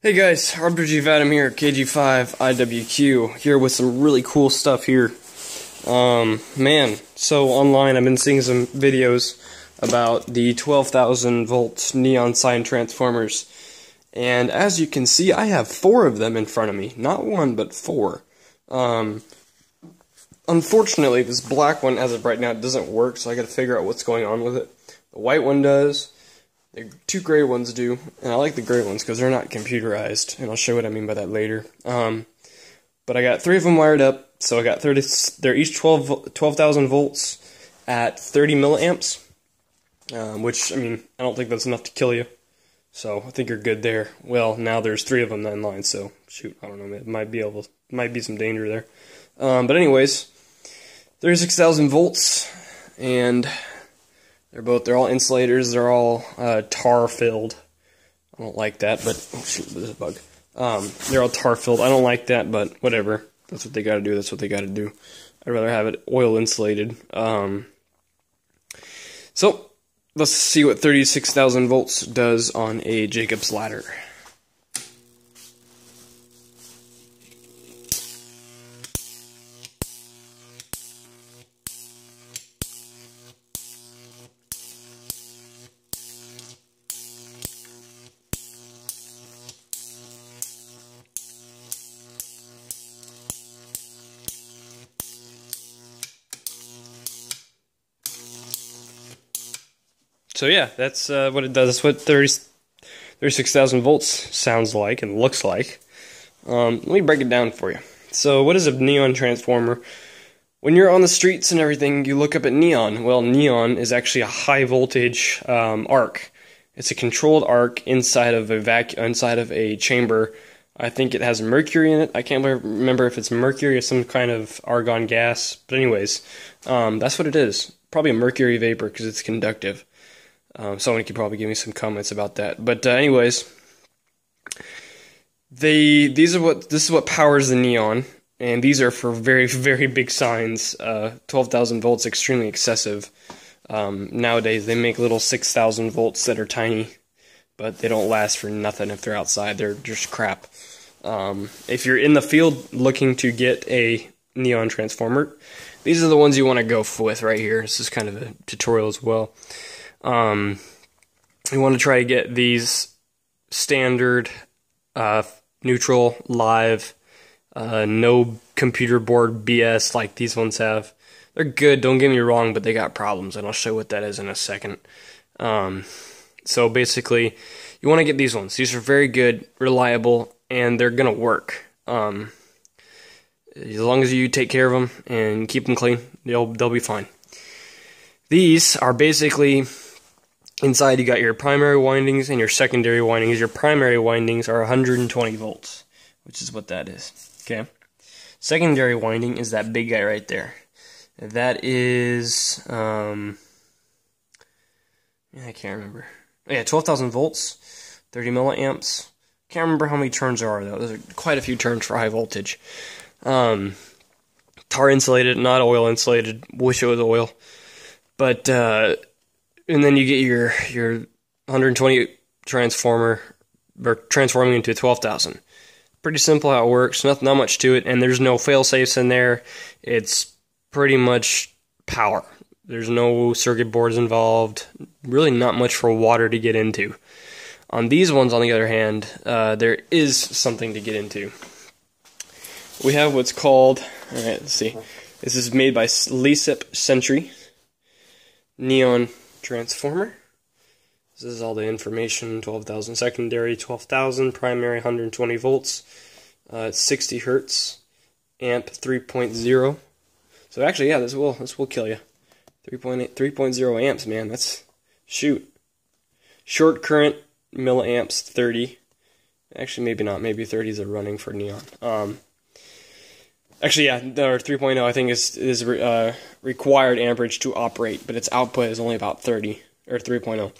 Hey guys, RPG Vadim here, KG5 IWQ, here with some really cool stuff here. Um, man, so online I've been seeing some videos about the 12,000 volt neon sign transformers. And as you can see, I have four of them in front of me. Not one, but four. Um, unfortunately, this black one, as of right now, doesn't work, so I gotta figure out what's going on with it. The white one does. The two gray ones do, and I like the gray ones because they're not computerized, and I'll show what I mean by that later. Um, but I got three of them wired up, so I got 30, they're each 12 12,000 volts at 30 milliamps, um, which, I mean, I don't think that's enough to kill you, so I think you're good there. Well, now there's three of them in line, so shoot, I don't know, it might be able, might be some danger there. Um, but anyways, 36,000 volts, and they're both they're all insulators. They're all uh, tar filled. I don't like that, but oh shoot, there's a bug. Um, they're all tar filled. I don't like that, but whatever. That's what they got to do. That's what they got to do. I'd rather have it oil insulated. Um, so let's see what 36,000 volts does on a Jacob's ladder. So yeah, that's uh, what it does. That's what 30, 36,000 volts sounds like and looks like. Um, let me break it down for you. So what is a neon transformer? When you're on the streets and everything, you look up at neon. Well, neon is actually a high voltage um, arc. It's a controlled arc inside of a vac inside of a chamber. I think it has mercury in it. I can't remember if it's mercury or some kind of argon gas. But anyways, um, that's what it is. Probably a mercury vapor because it's conductive. Um, someone could probably give me some comments about that. But uh, anyways, they these are what this is what powers the neon, and these are for very very big signs. Uh, Twelve thousand volts, extremely excessive. Um, nowadays they make little six thousand volts that are tiny, but they don't last for nothing if they're outside. They're just crap. Um, if you're in the field looking to get a neon transformer, these are the ones you want to go with right here. This is kind of a tutorial as well. Um, we want to try to get these standard, uh, neutral, live, uh, no computer board BS like these ones have. They're good, don't get me wrong, but they got problems, and I'll show what that is in a second. Um, so basically, you want to get these ones. These are very good, reliable, and they're going to work. Um, as long as you take care of them and keep them clean, they'll they'll be fine. These are basically Inside, you got your primary windings and your secondary windings. Your primary windings are 120 volts, which is what that is. Okay. Secondary winding is that big guy right there. That is, um, I can't remember. Oh, yeah, 12,000 volts, 30 milliamps. Can't remember how many turns there are though. There's quite a few turns for high voltage. Um, tar insulated, not oil insulated. Wish it was oil, but uh, and then you get your your 120 transformer or transforming into 12,000. Pretty simple how it works. Nothing, not much to it, and there's no fail safes in there. It's pretty much power. There's no circuit boards involved. Really, not much for water to get into. On these ones, on the other hand, uh, there is something to get into. We have what's called. All right, let's see. This is made by Lecip Sentry Neon transformer. This is all the information 12,000 secondary, 12,000 primary, 120 volts, uh, 60 hertz, amp 3.0. So actually, yeah, this will this will kill you. 3.8 3.0 amps, man. That's shoot. Short current milliamps 30. Actually, maybe not. Maybe 30s are running for neon. Um, Actually, yeah, or 3.0 I think is is uh, required amperage to operate, but its output is only about 30 or 3.0.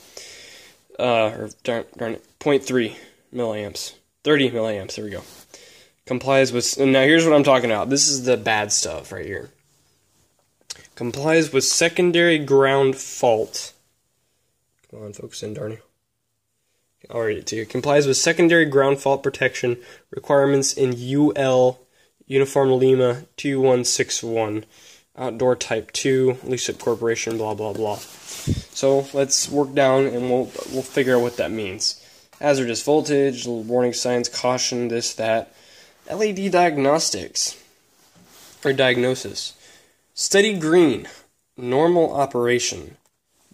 Uh, or darn, darn it, 0.3 milliamps, 30 milliamps. There we go. Complies with now. Here's what I'm talking about. This is the bad stuff right here. Complies with secondary ground fault. Come on, focus in, darn I'll read it to you. Complies with secondary ground fault protection requirements in UL Uniform Lima 2161. Outdoor Type 2, Lecip Corporation, blah blah blah. So let's work down and we'll we'll figure out what that means. Hazardous voltage, warning signs, caution, this, that. LED diagnostics or diagnosis. Steady green, normal operation.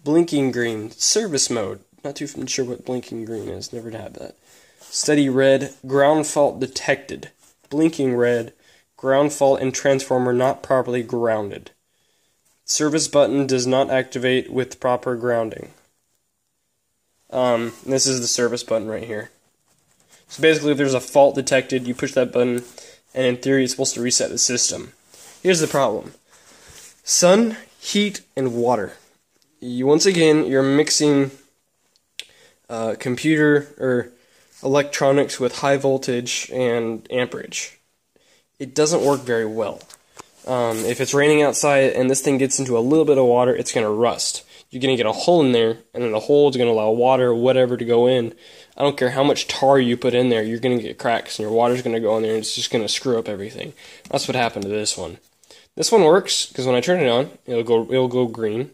Blinking green, service mode. Not too sure what blinking green is, never had that. Steady red, ground fault detected. Blinking red, ground fault and transformer not properly grounded. Service button does not activate with proper grounding. Um, this is the service button right here. So basically, if there's a fault detected, you push that button, and in theory, it's supposed to reset the system. Here's the problem sun, heat, and water. You once again, you're mixing uh, computer or electronics with high voltage and amperage. It doesn't work very well. Um, if it's raining outside and this thing gets into a little bit of water, it's going to rust. You're going to get a hole in there, and then the hole is going to allow water or whatever to go in. I don't care how much tar you put in there, you're going to get cracks, and your water's going to go in there, and it's just going to screw up everything. That's what happened to this one. This one works because when I turn it on, it'll go it'll go green.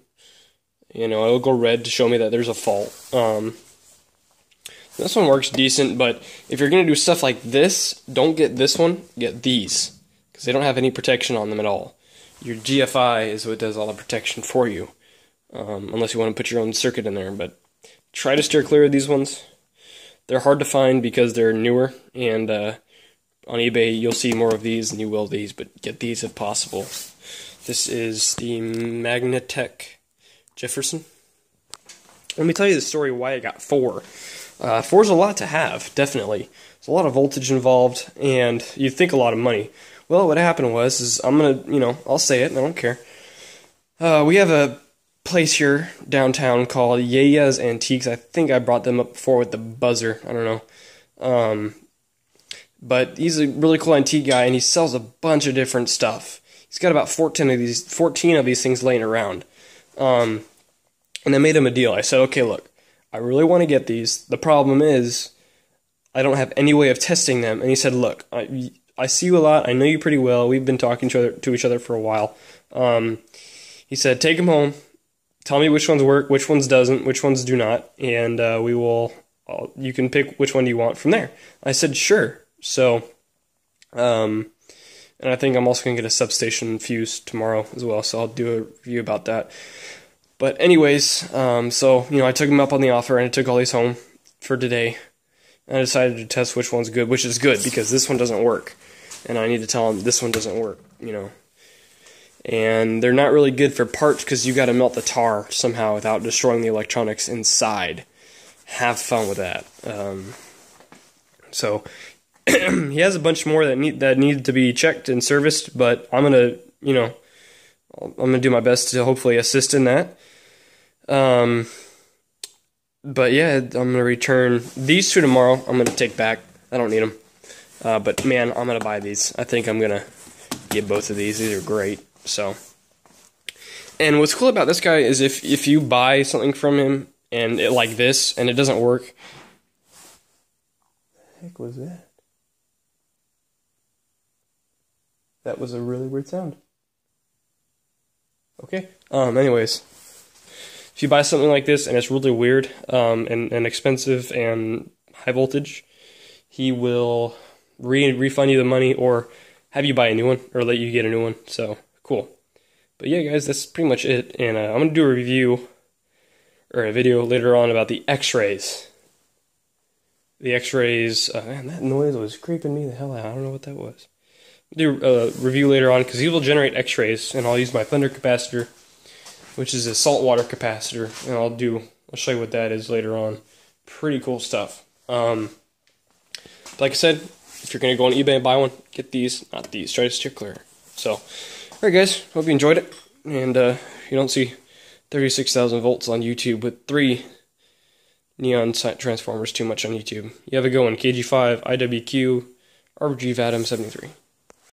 You know, it'll go red to show me that there's a fault. Um, this one works decent, but if you're going to do stuff like this, don't get this one, get these. Because they don't have any protection on them at all. Your GFI is what does all the protection for you. Um, unless you want to put your own circuit in there, but try to steer clear of these ones. They're hard to find because they're newer, and uh, on eBay you'll see more of these than you will these, but get these if possible. This is the Magnetek Jefferson. Let me tell you the story why I got four. Uh, four is a lot to have, definitely. There's a lot of voltage involved, and you'd think a lot of money. Well, what happened was, is I'm gonna, you know, I'll say it, I don't care. Uh, we have a place here downtown called Yeya's Antiques. I think I brought them up before with the buzzer. I don't know. Um, but he's a really cool antique guy, and he sells a bunch of different stuff. He's got about 14 of these, 14 of these things laying around. Um, and I made him a deal. I said, okay, look, I really want to get these. The problem is, I don't have any way of testing them. And he said, Look, I, I see you a lot. I know you pretty well. We've been talking to, other, to each other for a while. Um, he said, Take them home. Tell me which ones work, which ones doesn't, which ones do not, and uh, we will. I'll, you can pick which one you want from there. I said, Sure. So, um, and I think I'm also going to get a substation fuse tomorrow as well. So I'll do a review about that. But anyways, um, so you know, I took him up on the offer and I took all these home for today. And I decided to test which one's good, which is good because this one doesn't work, and I need to tell him this one doesn't work. You know, and they're not really good for parts because you got to melt the tar somehow without destroying the electronics inside. Have fun with that. Um, so he has a bunch more that need that need to be checked and serviced, but I'm gonna, you know, I'm gonna do my best to hopefully assist in that. Um, but yeah, I'm gonna return these two tomorrow. I'm gonna take back. I don't need them. Uh, but man, I'm gonna buy these. I think I'm gonna get both of these. These are great. So, and what's cool about this guy is if if you buy something from him and it like this and it doesn't work. The heck was that? That was a really weird sound. Okay. Um. Anyways if you buy something like this and it's really weird um, and, and expensive and high voltage, he will re- refund you the money or have you buy a new one or let you get a new one. So cool. But yeah, guys, that's pretty much it. And uh, I'm gonna do a review or a video later on about the X-rays. The X-rays. Uh, man, that noise was creeping me the hell out. I don't know what that was. Do a review later on because he will generate X-rays, and I'll use my thunder capacitor which is a saltwater capacitor, and I'll do I'll show you what that is later on. Pretty cool stuff. Um, like I said, if you're gonna go on eBay and buy one, get these, not these. Try to steer clear. So, all right, guys, hope you enjoyed it, and uh, you don't see 36,000 volts on YouTube with three neon transformers too much on YouTube. You have a go on KG5, IWQ, RBG VATM 73.